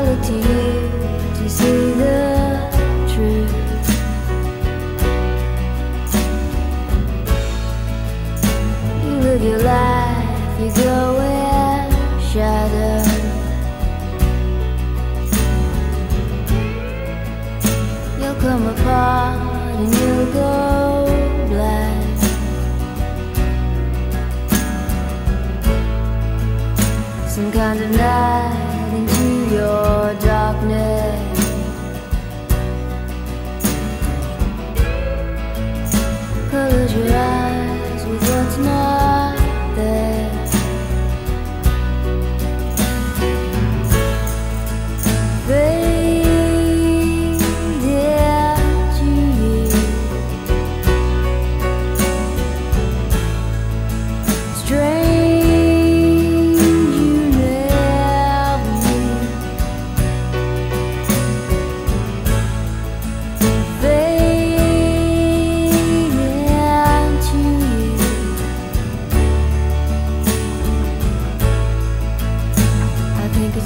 To see the truth. You live your life, you go in shadow. You'll come apart and you'll go black. Some kind of night your eyes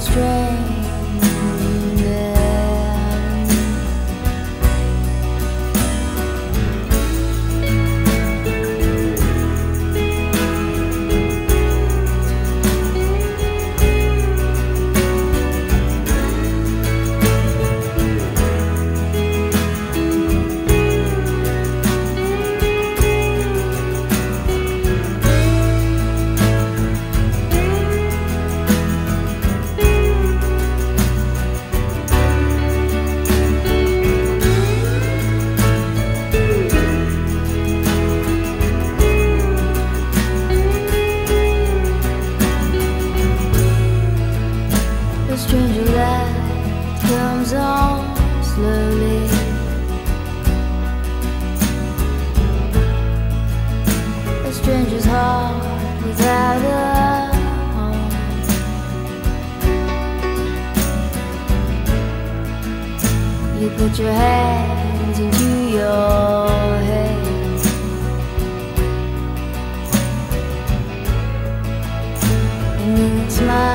I The stranger light comes on slowly. A stranger's heart without a home. You put your hands into your head. smile